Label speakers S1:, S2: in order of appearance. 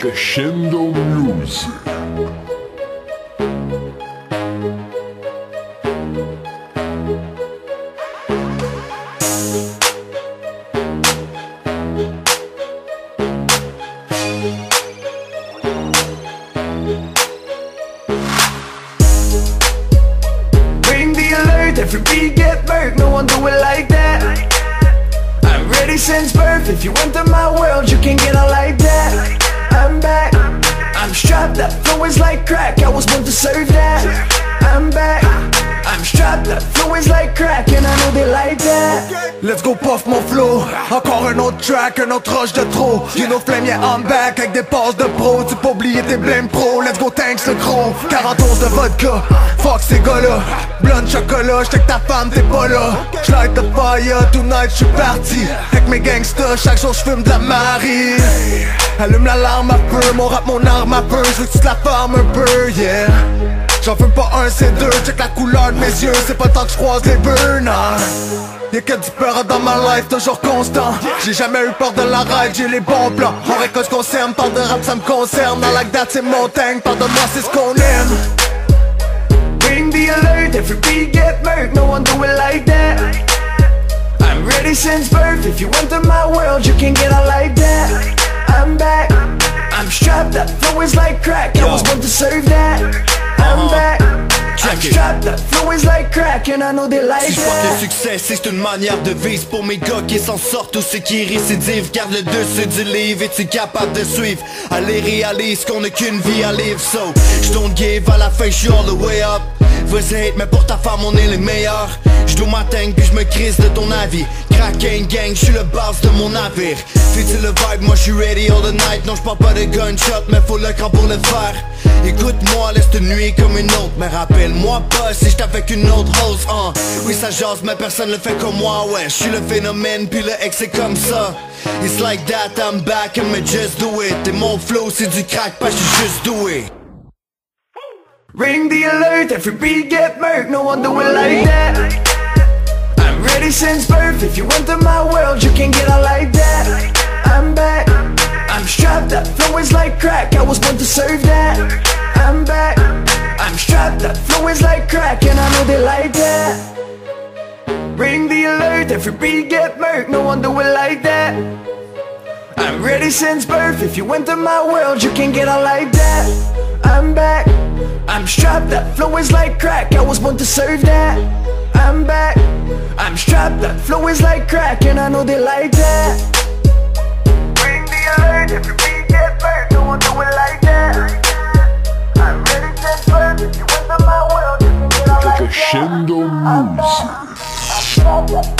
S1: Crescendo Music.
S2: The alert, every beat get burnt, no one do it like that I'm ready since birth, if you enter my world, you can get out like that I'm back, I'm strapped, that flow is like crack, I was born to serve that I'm back, I'm strapped, flow is like crack, and I know they like that.
S3: Let's go puff mon flow. Encore un autre track, un autre rush de trop. You know flame, yeah I'm back Avec des passes de pro. Tu peux oublier tes blame pro. Let's go thanks le gros. 40 onces de vodka. Fuck ces gars-là. Blonde chocolat, j't'ai que ta femme t'es pas là. J'light the fire, tonight j'suis parti. Avec mes gangsters, chaque jour j'fume de la Marie Allume l'alarme à peu, mon rap mon arme à peu. Je veux que tu la formes un peu, yeah J'en veux pas un, c'est deux, check la couleur de mes yeux. C'est pas tant que j'croise les burners Y'a que du peur dans ma life, toujours constant. J'ai jamais eu peur de la ride, j'ai les bons plans. On récolte ce qu'on sème, parle de rap ça me concerne. I like that c'est montagne, parle de moi c'est ce qu'on aime.
S2: Ring the alert, every beat get murked, no one do it like that. I'm ready since birth, if you enter my world, you can get out like that. I'm back, I'm strapped, that flow is like crack, I was born to serve that Shut up. Is like crack, and I know they like
S4: Si je crois que le succès c'est une manière de vivre. Pour mes gars qui s'en sortent ou ceux qui récidivent. Garde le dessus du livre et tu capable de suivre. Allez réalise qu'on a qu'une vie à vivre. So, je don't give à la fin je all the way up. Vas-y hate mais pour ta femme on est les meilleurs. Je ma tank puis je me crise de ton avis. Crack gang gang, je suis le boss de mon navire. Fais-tu le vibe, moi je suis ready all the night. Non je parle pas de gunshot mais faut le cran pour le faire Écoute-moi, laisse une nuit comme une autre. Mais rappelle-moi pas si j'étais avec une autre hose hein. Oui ça jase mais personne le fait comme moi Ouais, je suis le phénomène puis le ex c'est comme ça. It's like that, I'm back me just do it. Et mon flow c'est du crack que je juste do it
S2: Ring the alert, every beat get murked, no one do it like that. I'm ready since birth, if you enter my world, you can get out like that I'm back, I'm strapped, that flow is like crack, I was born to serve that I'm back, I'm strapped, that flow is like crack, and I know they like that. Ring the alert, every beat get murked, no one do it like that. I'm ready since birth, if you enter my world, you can get out like that. I'm back, I'm strapped, that flow is like crack, I was born to serve that I'm back, I'm strapped, that flow is like crack, and I know they like that alert if you read that do it like that. I burn if you my world.
S1: Crescendo music.